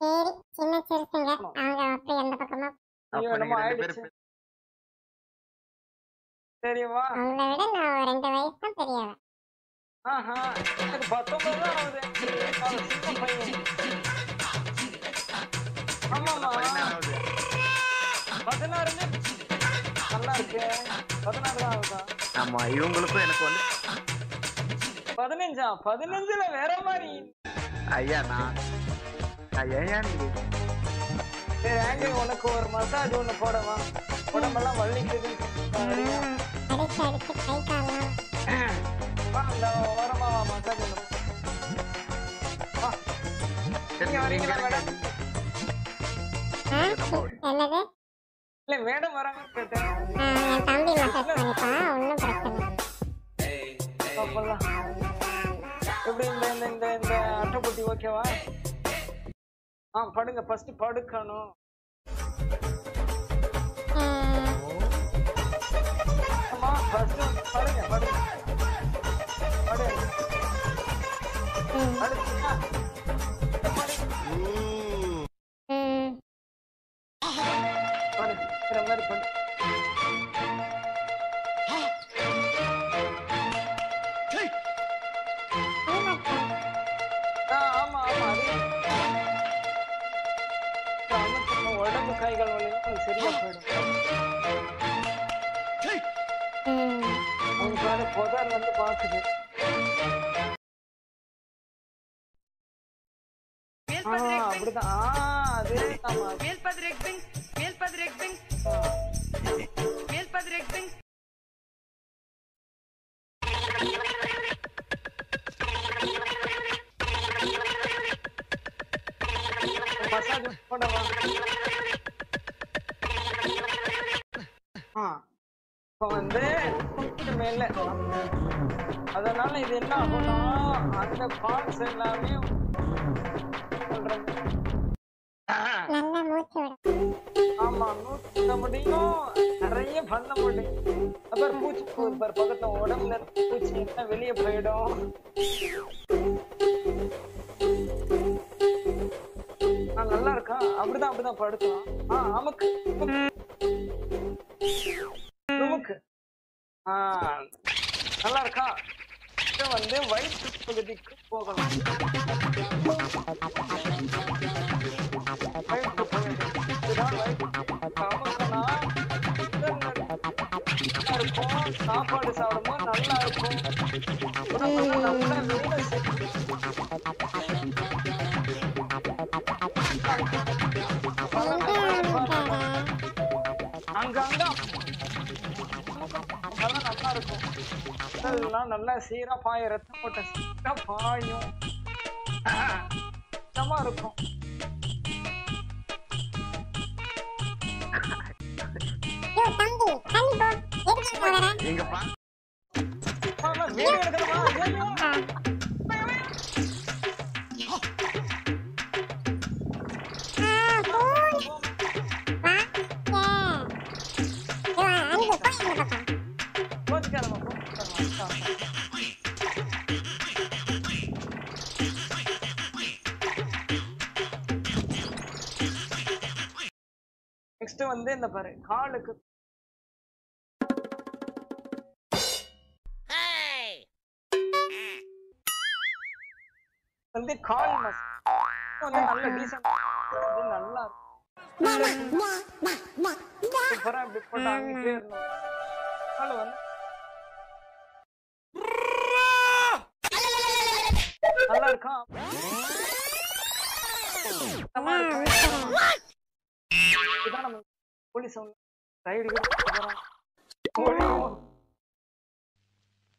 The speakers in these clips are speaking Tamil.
சரி சின்ன சிறுசுங்க. அவங்க அப்படி அந்த பக்கமா சரிவா உங்களை விட நான் ரெண்டு வயசு தான் பெரியவ ஆஹா எனக்கு பத்தொன்பது தான் ஆகுது நான் சின்ன பையன். ஆமாமா பதினாறாவது. பதினாறுல நல்லா இருக்கு. பதினாறு தான் ஆகுதா ஆமா இவங்களுக்கும் எனக்கு வந்து பதினஞ்சா? பதினஞ்சுல வேற மாதிரி. ஐயா நான் நான் ஏன் சரி உனக்கு ஒரு மசாஜ் ஒண்ணு போடவா? உடம்பெல்லாம் வலிக்குது. சரியா? அடிச்சு அடிச்சு கை கால்லாம் வா, இந்த ஓரமா மசாஜ்? என்னது? இல்ல மேடம் வராங்க தம்பி மசாஜ் பண்ணிப்பான் ஒன்றும் பிரச்சனை எப்படி இந்த இந்த இந்த இந்த அட்டைப்பொட்டி ஓகேவா ஆ படுங்க. ஃபர்ஸ்ட் படுக்கணும். அம்மா ஃபர்ஸ்ட் படுங்க படுங்க. படுங்க. உடம்பு கைகள் வலியும் சரியா போயிடும். ம். அவங்க பாரு புதர் வந்து பாக்குது அப்படிதான். அதே மசாஜ் போடவா. இப்போ வந்து குட்டிக்கு மேல. அதனால இது என்ன ஆகும்னா அந்த பார்ட்ஸ் எல்லாமே மூச்சு ஆமா நூற்ற முடியும். நிறைய பண்ண முடியும். அப்புறம் பூச்சி பாரு பக்கத்துல உடம்புல இருக்க பூச்சி என்ன வெளியே போயிடும். நல்லா இருக்கா? அப்படிதான் அப்படிதான் படுக்கலாம் ஆ அமுக்கு. நுமுக்கு ஆ நல்லா இருக்கா இது வந்து வயிற்று பகுதிக்கு போகணும் சாப்பாடு சாப்பிடும்போது நல்லா இருக்கும் அங்கங்க அதெல்லாம் நல்லா இருக்கும். இதெல்லாம் நல்லா சீரா பாயும் ரத்தம் போட்ட சீரா பாயும். சுத்தமா இருக்கும். யோ நெக்ஸ்ட் வந்து இந்த பாரு காலுக்கு. வந்து கால் வந்து நல்ல டீசன்ட் நல்லா இருக்கும் சூப்பரா இப்படி கால் வந்து. நல்லா இருக்கா? சுத்தமா இருக்கும். இதான் நம்ம போலீஸ் ரைடு.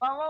வா வா